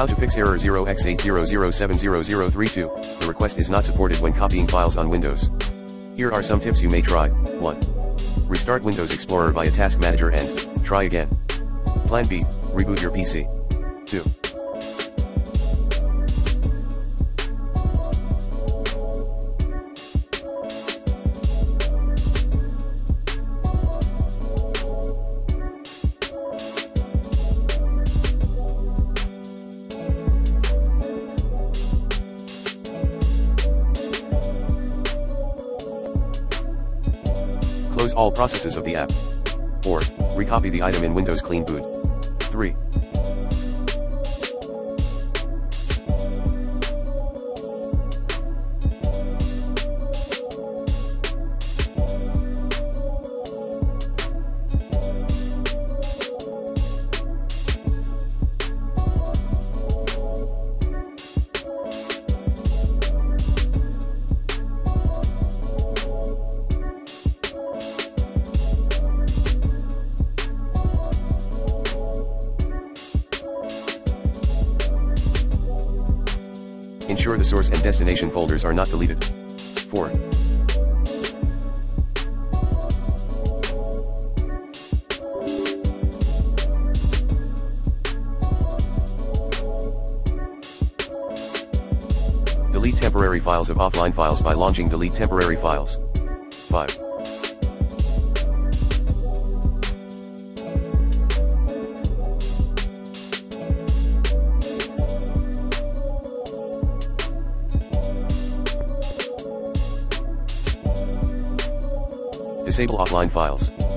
How to fix error 0x80070032, The request is not supported when copying files on Windows. Here are some tips you may try. 1. Restart Windows Explorer via a Task Manager and try again. Plan B, reboot your PC. 2. Close all processes of the app. Or, recopy the item in Windows Clean Boot. 3. Ensure the source and destination folders are not deleted. 4. Delete temporary files of offline files by launching Delete Temporary Files. 5. Disable offline files.